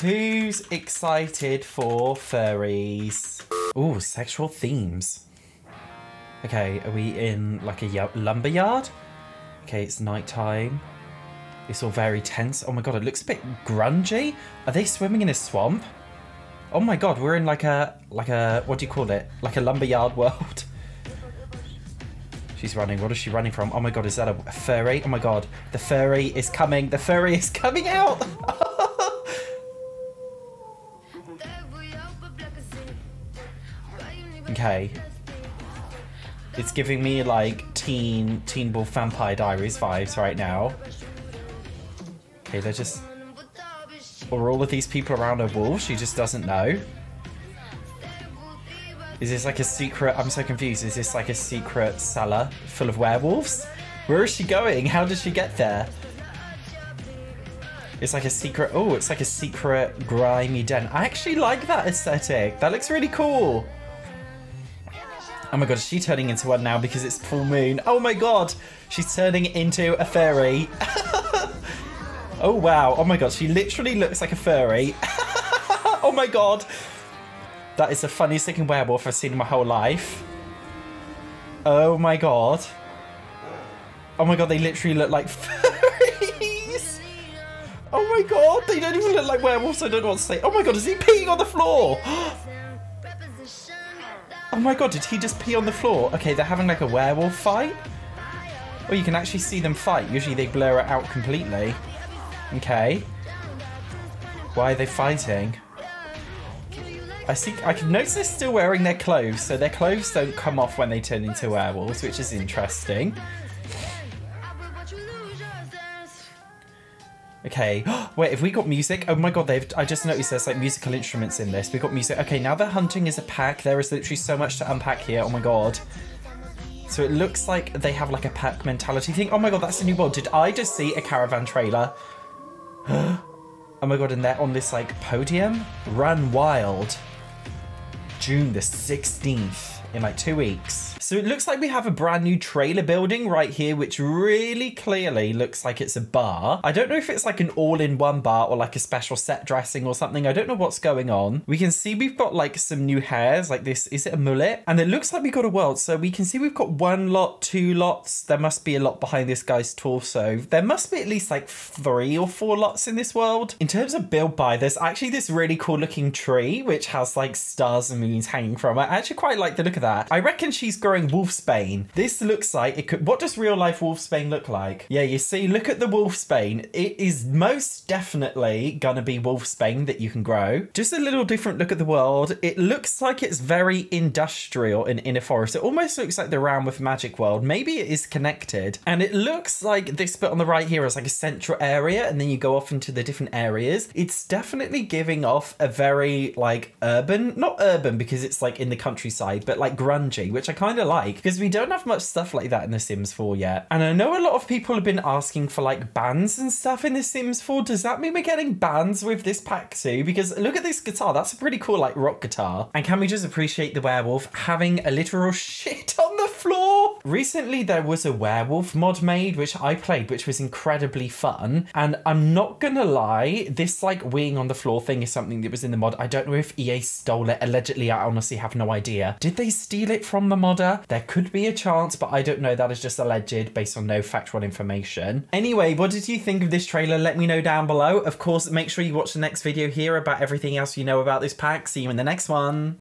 Who's excited for furries? Ooh, sexual themes. Okay, are we in like a lumber yard? Okay, it's nighttime. It's all very tense. Oh my god, it looks a bit grungy. Are they swimming in a swamp? Oh my god, we're in like a, like a, what do you call it? Like a lumberyard world. She's running. What is she running from? Oh my god, is that a furry? Oh my god, the furry is coming. The furry is coming out. okay. It's giving me like teen, teen wolf vampire diaries vibes right now. Okay, they're just... Or all of these people around a wolf? She just doesn't know? Is this like a secret... I'm so confused. Is this like a secret cellar full of werewolves? Where is she going? How did she get there? It's like a secret... Oh, it's like a secret grimy den. I actually like that aesthetic. That looks really cool. Oh my god, is she turning into one now because it's full moon? Oh my god, she's turning into a fairy. Oh, wow. Oh, my God. She literally looks like a furry. oh, my God. That is the funniest looking werewolf I've seen in my whole life. Oh, my God. Oh, my God. They literally look like furries. Oh, my God. They don't even look like werewolves. I don't know what to say. Oh, my God. Is he peeing on the floor? Oh my god, did he just pee on the floor? Okay, they're having like a werewolf fight? Or you can actually see them fight. Usually they blur it out completely. Okay. Why are they fighting? I see. I can notice they're still wearing their clothes, so their clothes don't come off when they turn into werewolves, which is interesting. Okay. Wait, have we got music? Oh my god, they've I just noticed there's like musical instruments in this. We've got music. Okay, now they're hunting is a pack. There is literally so much to unpack here. Oh my god. So it looks like they have like a pack mentality thing. Oh my god, that's a new world. Did I just see a caravan trailer? oh my god, and they're on this like podium? Run Wild. June the 16th in like two weeks. So it looks like we have a brand new trailer building right here, which really clearly looks like it's a bar. I don't know if it's like an all-in-one bar or like a special set dressing or something. I don't know what's going on. We can see we've got like some new hairs, like this. Is it a mullet? And it looks like we got a world. So we can see we've got one lot, two lots. There must be a lot behind this guy's torso. There must be at least like three or four lots in this world. In terms of build buy, there's actually this really cool looking tree, which has like stars and moons hanging from it. I actually quite like the look of that. I reckon she's growing wolfsbane. This looks like it could. What does real life wolfsbane look like? Yeah, you see, look at the wolfsbane. It is most definitely gonna be wolfsbane that you can grow. Just a little different look at the world. It looks like it's very industrial and in Inner Forest. It almost looks like the Realm with Magic world. Maybe it is connected. And it looks like this bit on the right here is like a central area, and then you go off into the different areas. It's definitely giving off a very like urban, not urban because it's like in the countryside, but like grungy, which I kind of like because we don't have much stuff like that in The Sims 4 yet. And I know a lot of people have been asking for like bands and stuff in The Sims 4. Does that mean we're getting bands with this pack too? Because look at this guitar. That's a pretty cool like rock guitar. And can we just appreciate the werewolf having a literal shit? Recently there was a werewolf mod made which I played which was incredibly fun. And I'm not gonna lie, this like weeing on the floor thing is something that was in the mod. I don't know if EA stole it. Allegedly, I honestly have no idea. Did they steal it from the modder? There could be a chance, but I don't know. That is just alleged based on no factual information. Anyway, what did you think of this trailer? Let me know down below. Of course, make sure you watch the next video here about everything else you know about this pack. See you in the next one.